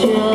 Yeah.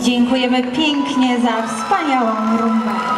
Dziękujemy pięknie za wspaniałą rumbę.